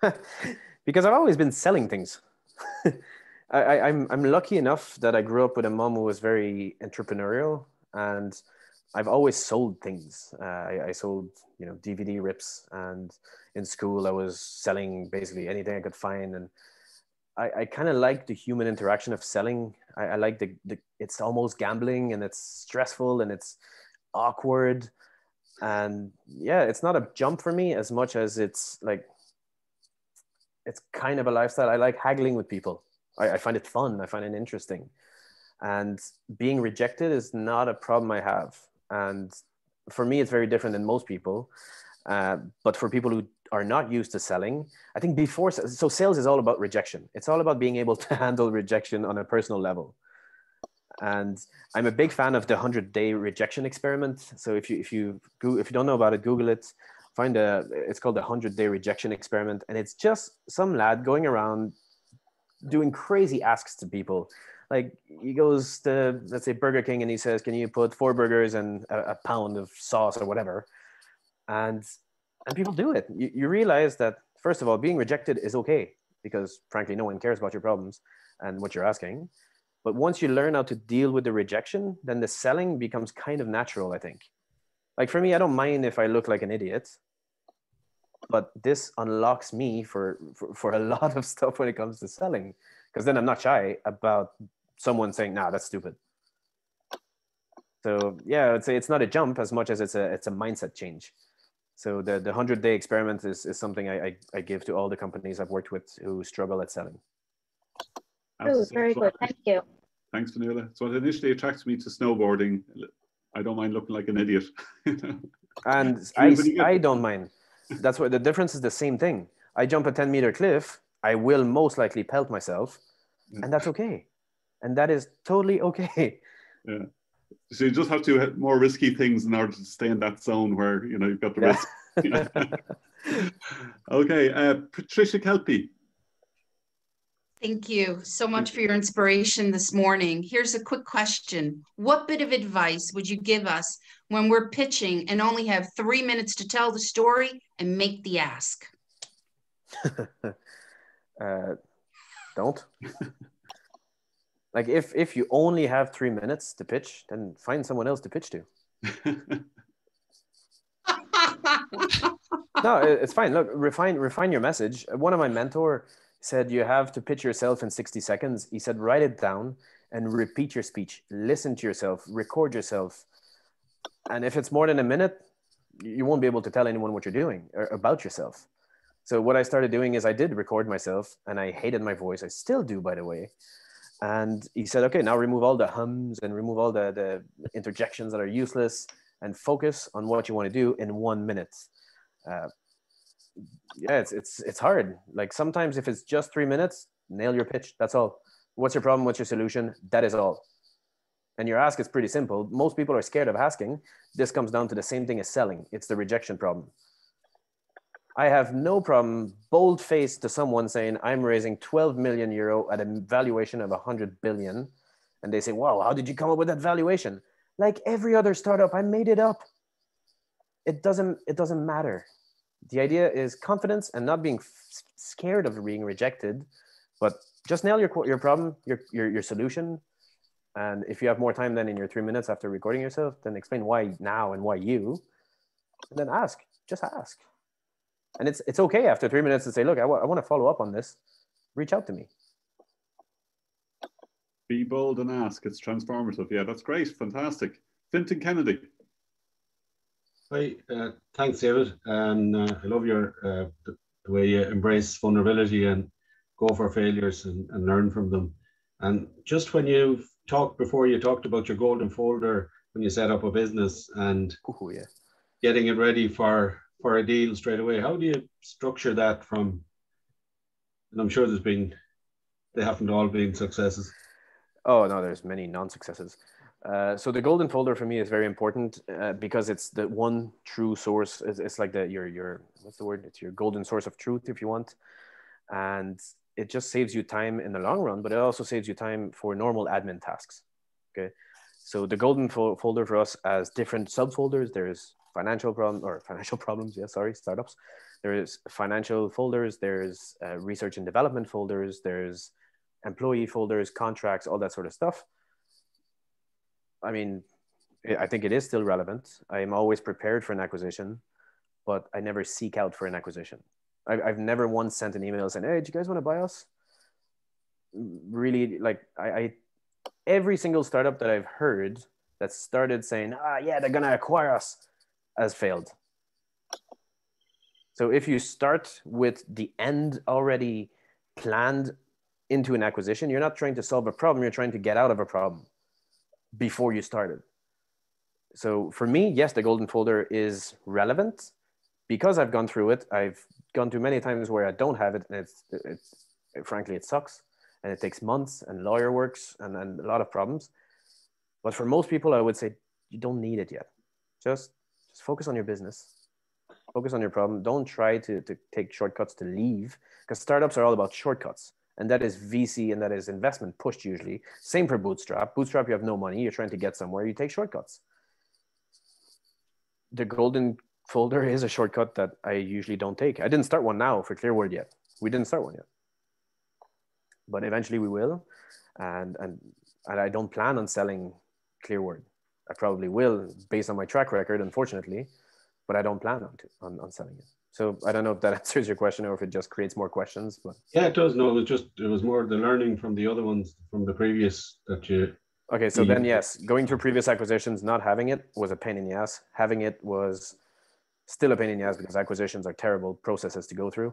[LAUGHS] because I've always been selling things. [LAUGHS] I, I'm I'm lucky enough that I grew up with a mom who was very entrepreneurial, and I've always sold things. Uh, I, I sold you know DVD rips, and in school I was selling basically anything I could find, and I, I kind of like the human interaction of selling. I, I like the, the it's almost gambling, and it's stressful, and it's awkward, and yeah, it's not a jump for me as much as it's like it's kind of a lifestyle. I like haggling with people. I, I find it fun. I find it interesting. And being rejected is not a problem I have. And for me, it's very different than most people. Uh, but for people who are not used to selling, I think before, so sales is all about rejection. It's all about being able to [LAUGHS] handle rejection on a personal level. And I'm a big fan of the 100 day rejection experiment. So if you, if you, if you don't know about it, Google it, find a, it's called the 100 day rejection experiment. And it's just some lad going around doing crazy asks to people. Like he goes to let's say Burger King and he says, "Can you put four burgers and a, a pound of sauce or whatever?" And and people do it. You, you realize that first of all, being rejected is okay because frankly, no one cares about your problems and what you're asking. But once you learn how to deal with the rejection, then the selling becomes kind of natural. I think. Like for me, I don't mind if I look like an idiot but this unlocks me for, for, for a [LAUGHS] lot of stuff when it comes to selling because then i'm not shy about someone saying nah that's stupid so yeah i'd say it's not a jump as much as it's a it's a mindset change so the, the 100 day experiment is, is something I, I, I give to all the companies i've worked with who struggle at selling oh, very good thank you thanks Fionnuala so what initially attracted me to snowboarding i don't mind looking like an idiot [LAUGHS] and I, I don't mind that's why the difference is the same thing. I jump a 10 meter cliff, I will most likely pelt myself, and that's okay. And that is totally okay. Yeah. So you just have to have more risky things in order to stay in that zone where you know you've got the yeah. risk. [LAUGHS] [LAUGHS] okay, uh, Patricia Kelpie. Thank you so much for your inspiration this morning. Here's a quick question. What bit of advice would you give us when we're pitching and only have three minutes to tell the story and make the ask? [LAUGHS] uh, don't. like if if you only have three minutes to pitch, then find someone else to pitch to. [LAUGHS] no, it's fine. Look, refine refine your message. One of my mentor said you have to pitch yourself in 60 seconds. He said write it down and repeat your speech. Listen to yourself, record yourself. And if it's more than a minute, you won't be able to tell anyone what you're doing or about yourself. So what I started doing is I did record myself and I hated my voice. I still do, by the way. And he said, okay, now remove all the hums and remove all the, the interjections that are useless and focus on what you want to do in one minute. Uh, yeah, it's it's it's hard. Like sometimes if it's just three minutes, nail your pitch. That's all. What's your problem? What's your solution? That is all. and your ask is pretty simple, most people are scared of asking. This comes down to the same thing as selling. It's the rejection problem. I have no problem bold faced to someone saying I'm raising 12 million euro at a valuation of 100 billion. And they say, wow, how did you come up with that valuation? Like every other startup, I made it up. It doesn't, it doesn't matter. The idea is confidence and not being scared of being rejected, but just nail your, your problem, your, your, your solution. And if you have more time than in your three minutes after recording yourself, then explain why now and why you, and then ask, just ask and it's it's okay after three minutes to say, look, I, I want to follow up on this. Reach out to me. Be bold and ask. It's transformative. Yeah, that's great. Fantastic. Fintan Kennedy. Hi, uh, thanks, David. And uh, I love your uh, the, the, way you embrace vulnerability and go for failures and, and learn from them. And just when you talked before, you talked about your golden folder when you set up a business and Ooh, yeah. getting it ready for for a deal straight away. How do you structure that from? And I'm sure there's been, they haven't all been successes. Oh no, there's many non-successes. Uh, so the golden folder for me is very important uh, because it's the one true source. It's, it's, like the your your what's the word? It's your golden source of truth, if you want, and it just saves you time in the long run, but it also saves you time for normal admin tasks. Okay, so the golden fo- folder for us as different subfolders. There's financial problem or financial [LAUGHS] problems. Yeah, sorry, startups. There's financial folders. There's uh, research and development folders. There's employee folders, contracts, all that sort of stuff. I mean, I think it is still relevant. I'm always prepared for an acquisition, but I never seek out for an acquisition. I've, I've never once sent an email saying, "Hey, do you guys want to buy us?" Really, like I, I every single startup that I've heard that started saying, "Ah, yeah, they're gonna acquire us," has failed. So if you start with the end already planned into an acquisition, you're not trying to solve a problem, you're trying to get out of a problem before you started. So for me, yes, the golden folder is relevant because I've gone through it. I've gone through many times where I don't have it, and it's, it's frankly it sucks, and it takes months and lawyer works and, and a lot of problems. But for most people, I would say you don't need it yet. Just just focus on your business focus on your problem don't try to, to take shortcuts to leave because startups are all about shortcuts and that is vc and that is investment pushed usually. Same for bootstrap. Bootstrap you have no money. You're trying to get somewhere. You take shortcuts. The golden folder is a shortcut that i usually don't take. I didn't start one now for clearword yet. We didn't start one yet. But eventually we will. And and and i don't plan on selling clearword. I probably will based on my track record, unfortunately, but I don't plan on to, on, on selling it. So I don't know if that [LAUGHS] answers your question or if it just creates more questions. But yeah, it does. No, it was just it was more the learning from the other ones from the previous that you. Okay, so then yes, going through previous acquisitions, not having it was a pain in the ass. Having it was still a pain in the ass because acquisitions are terrible processes to go through.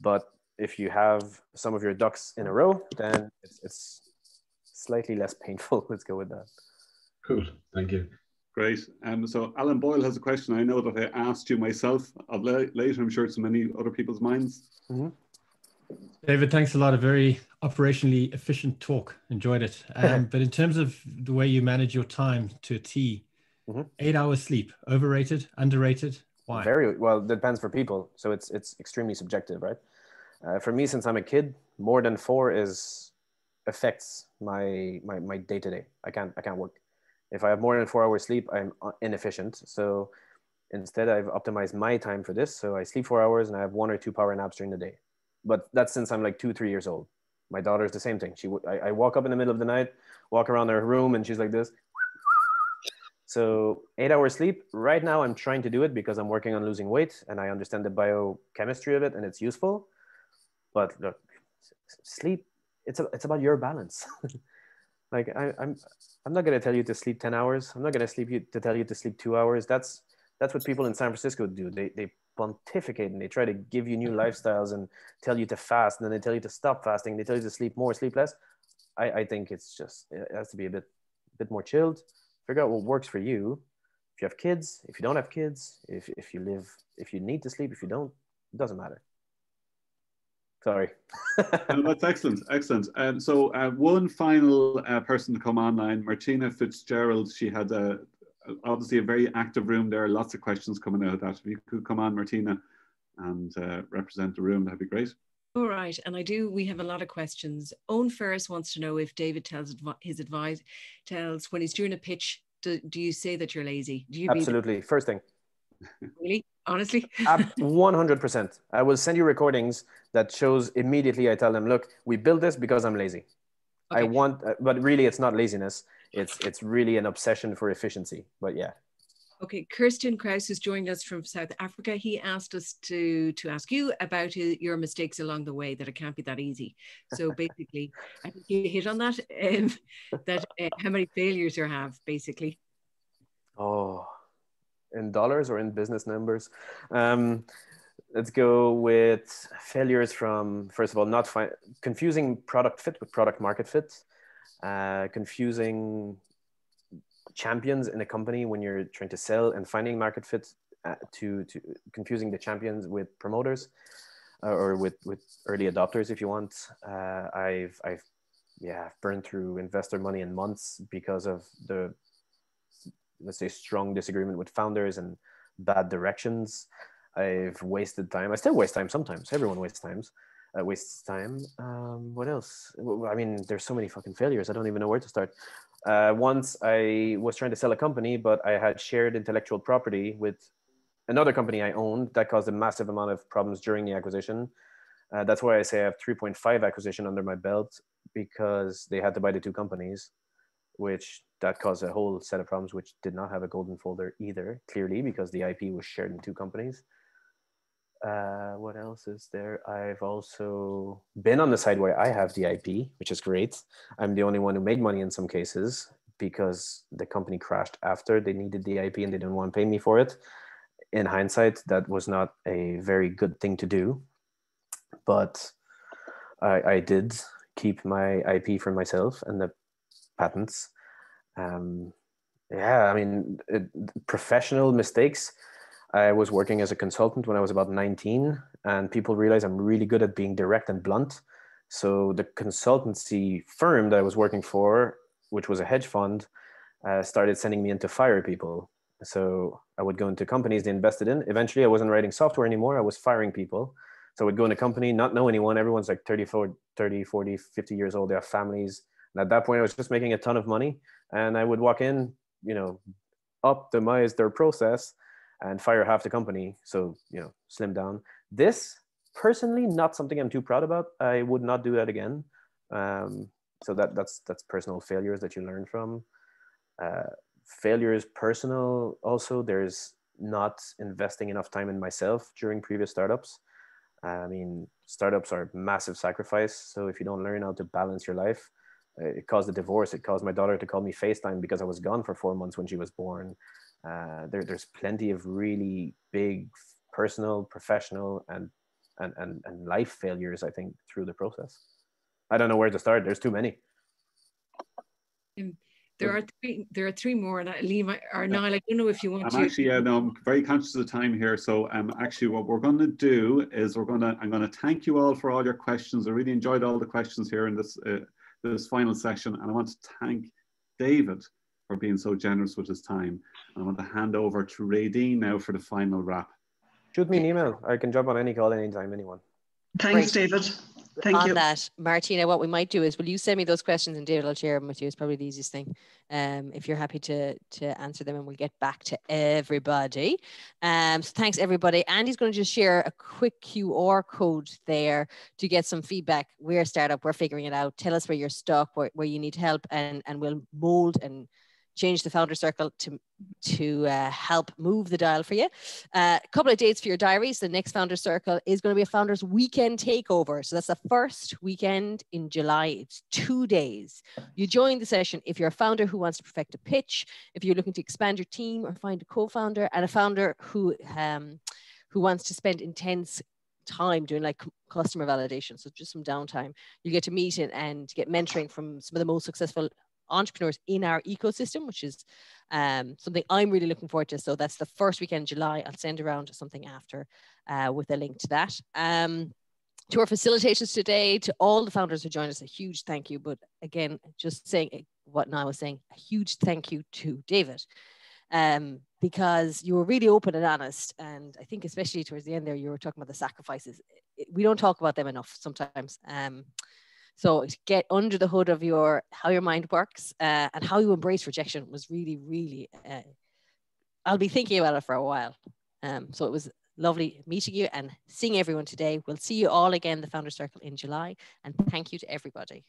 But if you have some of your ducks in a row, then it's, it's slightly less [LAUGHS] painful. Let's go with that. Cool. Thank you. Great. Um, so Alan Boyle has a question. I know that I asked you myself of later. I'm sure it's in many other people's minds. Mm-hmm. David, thanks a lot. A very operationally efficient talk. Enjoyed it. [LAUGHS] Um, but in terms of the way you manage your time to a T, mm-hmm. eight hours sleep, overrated, underrated? Why? Very well. Depends for people. So it's it's extremely subjective, right? Uh, for me, since I'm a kid, more than four is affects my my my day to day. I can't I can't work. If I have more than four hours sleep, I'm uh, inefficient. So instead, I've optimized my time for this. So I sleep four hours and I have one or two power naps during the day. But that's since I'm like two, three years old. My daughter's the same thing. She, I, I walk up in the middle of the night, walk around her room, and she's like this. So eight hours sleep. Right now, I'm trying to do it because I'm working on losing weight and I understand the biochemistry of it and it's useful. But look, sleep. It's a, it's about your balance. [LAUGHS] like I, I'm I'm not going to tell you to sleep 10 hours. I'm not going to sleep you to tell you to sleep two hours. That's that's what people in San Francisco do. They they pontificate and they try to give you new mm-hmm. lifestyles and tell you to fast and then they tell you to stop fasting. They tell you to sleep more, sleep less. I, I think it's just it has to be a bit a bit more chilled. Figure out what works for you. If you have kids, if you don't have kids, if, if you live, if you need to sleep, if you don't, it doesn't matter. Sorry. [LAUGHS] no, that's excellent, excellent. Um, so uh, one final uh, person to come online, Martina Fitzgerald. She had a, obviously a very active room there. Lots of questions coming out of that. If you could come on, Martina, and uh, represent the room, that'd be great. All right, and I do. We have a lot of questions. Owen Ferris wants to know if David tells his advice tells when he's doing a pitch. Do, do you say that you're lazy? Do you absolutely first thing? Really, honestly, [LAUGHS] one hundred percent. I will send you recordings that shows immediately. I tell them, look, we built this because I'm lazy. Okay. I want, uh, but really, it's not laziness. It's it's really an obsession for efficiency. But yeah, Okay, Kirsten Kraus, has joined us from South Africa, he asked us to to ask you about his, your mistakes along the way. That it can't be that easy. So [LAUGHS] basically, I think you hit on that. Um, that uh, how many failures you have, basically. Oh, in dollars or in business numbers? Um, let's go with failures from first of all, not fi- confusing product fit with product market fit, uh, confusing champions in a company when you're trying to sell and finding market fit uh, to, to confusing the champions with promoters uh, or with, with early adopters if you want. Uh, I've, I've yeah, burned through investor money in months because of the, let's say, strong disagreement with founders and bad directions. I've wasted time. I still waste time sometimes. Everyone wastes times. Uh, wastes time. Um, what else? I mean, there's so many fucking failures. I don't even know where to start. Uh, once I was trying to sell a company, but I had shared intellectual property with another company I owned that caused a massive amount of problems during the acquisition. Uh, that's why I say I have 3.5 acquisition under my belt because they had to buy the two companies, which that caused a whole set of problems, which did not have a golden folder either, clearly, because the IP was shared in two companies. Uh, what else is there? I've also been on the side where I have the IP, which is great. I'm the only one who made money in some cases because the company crashed after they needed the IP and they didn't want to pay me for it. In hindsight, that was not a very good thing to do, but I, I did keep my IP for myself and the patents. Um, yeah, I mean, it, professional mistakes I was working as a consultant when I was about 19, and people realized I'm really good at being direct and blunt. So the consultancy firm that I was working for, which was a hedge fund, uh, started sending me in to fire people. So I would go into companies they invested in. Eventually, I wasn't writing software anymore. I was firing people. So I would go in a company, not know anyone. Everyone's like 34, 30, 40, 50 years old. They have families. And at that point, I was just making a ton of money. And I would walk in, you know, optimize their process and fire half the company. So, you know, slim down. This personally, not something I'm too proud about. I would not do that again. Um, so that that's that's personal failures that you learn from. Uh, failures personal also. There's not investing enough time in myself during previous startups. I mean, startups are massive sacrifice. So if you don't learn how to balance your life, it caused a divorce. It caused my daughter to call me FaceTime because I was gone for four months when she was born. Uh, there, there's plenty of really big personal, professional, and, and, and, and life failures, I think, through the process. I don't know where to start. There's too many. Um, there are three. There are three more, and Liam or Niall. I don't know if you want I'm to. actually, yeah, no, I'm very conscious of the time here. So, um, actually, what we're going to do is we're going to. I'm going to thank you all for all your questions. I really enjoyed all the questions here in this uh, this final session, and I want to thank David for being so generous with his time. And I want to hand over to Radine now for the final wrap. Shoot me an email. I can jump on any call anytime, anyone. Thanks, Great. David. Thank on you. that, Martina, what we might do is, will you send me those questions and David, I'll share them with you. It's probably the easiest thing. Um, if you're happy to to answer them, and we'll get back to everybody. Um, so thanks everybody. Andy's going to just share a quick QR code there to get some feedback. We're a startup. We're figuring it out. Tell us where you're stuck, where, where you need help, and and we'll mold and change the founder circle to to uh, help move the dial for you. Uh, a couple of dates for your diaries. The next founder circle is going to be a founders weekend takeover. So that's the first weekend in July. It's two days. You join the session if you're a founder who wants to perfect a pitch, if you're looking to expand your team or find a co-founder, and a founder who um, who wants to spend intense time doing like customer validation so just some downtime you get to meet and, and get mentoring from some of the most successful entrepreneurs in our ecosystem, which is um, something I'm really looking forward to. So that's the first weekend in July. I'll send around something after uh, with a link to that. Um, to our facilitators today, to all the founders who joined us, a huge thank you. But again, just saying what Niall was saying, a huge thank you to David. Um, because you were really open and honest. And I think especially towards the end there, you were talking about the sacrifices. We don't talk about them enough sometimes. Um, so get under the hood of your how your mind works uh, and how you embrace rejection was really, really. Uh, I'll be thinking about it for a while. Um, so it was lovely meeting you and seeing everyone today. We'll see you all again, the Founder Circle in July. And thank you to everybody.